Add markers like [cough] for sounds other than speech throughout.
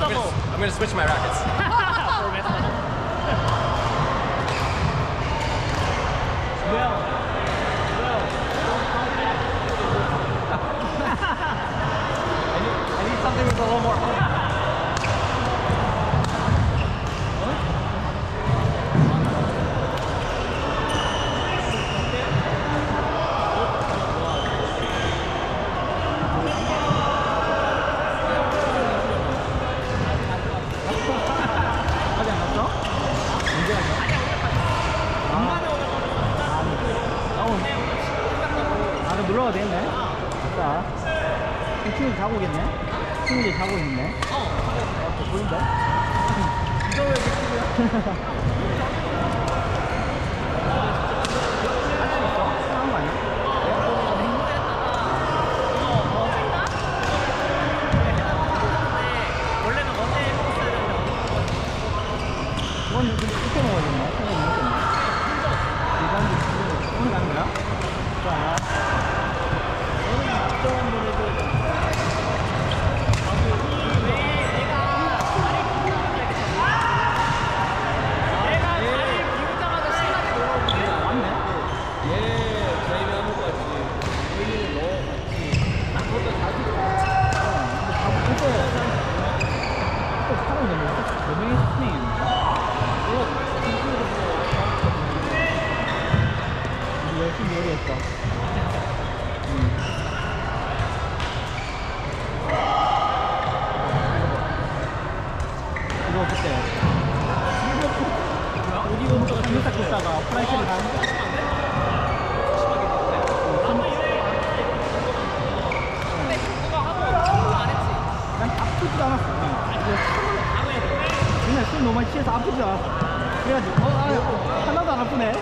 I'm gonna, I'm gonna switch my rackets. [laughs] Will. Will. [laughs] I need, I need something with a little more 친구 자고 오겠네. 친구 자고 있네. 어, 어, 보인다. 이거 왜 이렇게 이 그것도 자주 그때 그때 사람 너무 몇 명이 스팅인가? 우리 열심히 요리했어. 응. 이거 그때 고기 굽다가 삼겹 너무 많이 취해서 않았어. 그래가지고 어, 아, 하나도 안 아프네.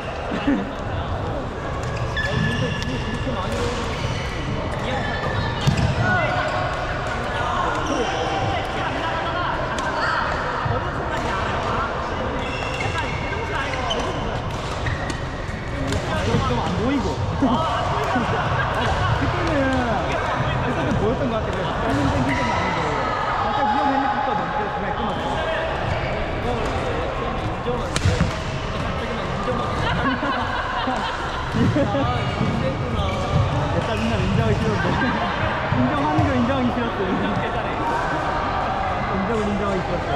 [laughs] 좀 안 보이고. 됐다 진짜 인정하기 싫었어. 인정하는 거 인정하기 싫었어. 인정 깨달해 인정을 인정하기 싫었어.